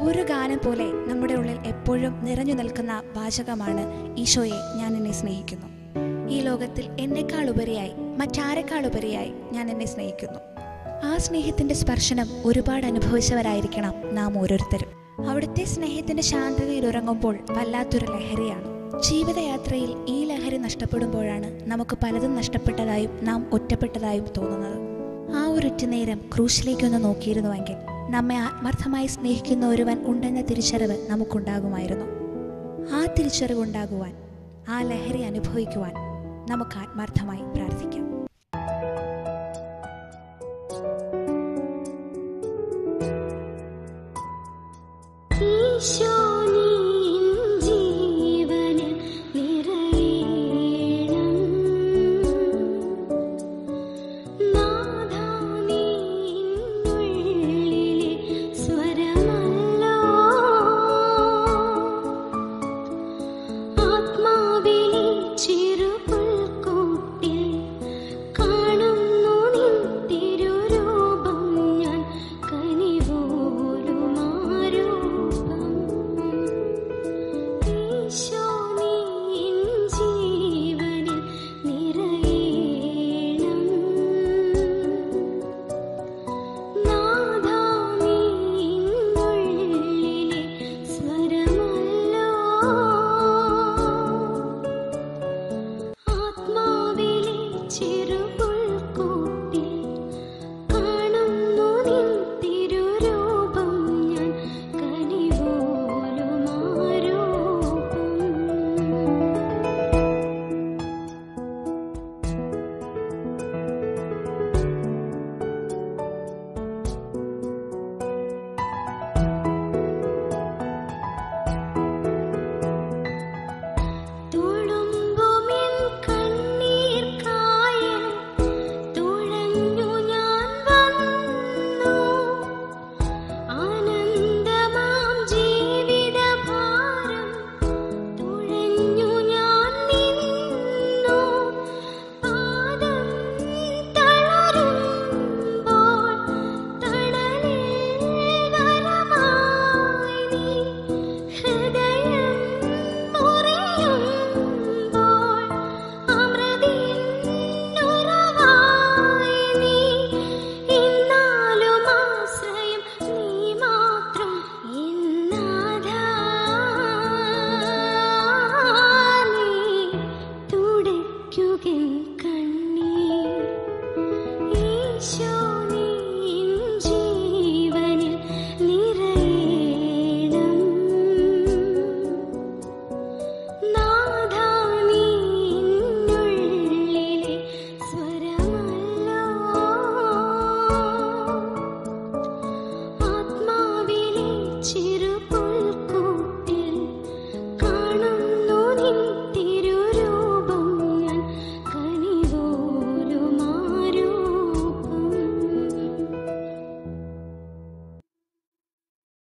ഒരു ഗാനം പോലെ നമ്മുടെ ഉള്ളിൽ എപ്പോഴും നിറഞ്ഞു നിൽക്കുന്ന വാചകമാണ് ഈശോയെ ഞാൻ എന്നെ സ്നേഹിക്കുന്നു. ഈ ലോകത്തിൽ എന്നെക്കാൾ ഉപരിയായി മറ്റാരെക്കാൾ ഉപരിയായി ഞാൻ എന്നെ സ്നേഹിക്കുന്നു. ആ സ്നേഹത്തിന്റെ സ്പർശനം ഒരുപാട് അനുഭവിച്ചവരായിരിക്കണം നാം ഓരോരുത്തരും. അവിടുത്തെ സ്നേഹത്തിന്റെ ശാന്തതയിൽ ഉറങ്ങുമ്പോൾ വല്ലാത്തൊരു ലഹരിയാണ്. ജീവിതയാത്രയിൽ ഈ ലഹരി നഷ്ടപ്പെടുമ്പോഴാണ് നമുക്ക് പലതും നഷ്ടപ്പെട്ടതായും നാം ഒറ്റപ്പെട്ടതായും തോന്നുന്നത്. ആ ഒരൊറ്റ നേരം ക്രൂശിലേക്കൊന്ന് നോക്കിയിരുന്നുവെങ്കിൽ നമ്മെ ആത്മാർത്ഥമായി സ്നേഹിക്കുന്ന ഒരുവൻ ഉണ്ടെന്ന തിരിച്ചറിവ് നമുക്കുണ്ടാകുമായിരുന്നു. ആ തിരിച്ചറിവ് ഉണ്ടാകുവാൻ ആ ലഹരി അനുഭവിക്കുവാൻ നമുക്ക് ആത്മാർത്ഥമായി പ്രാർത്ഥിക്കാം. ഈശോ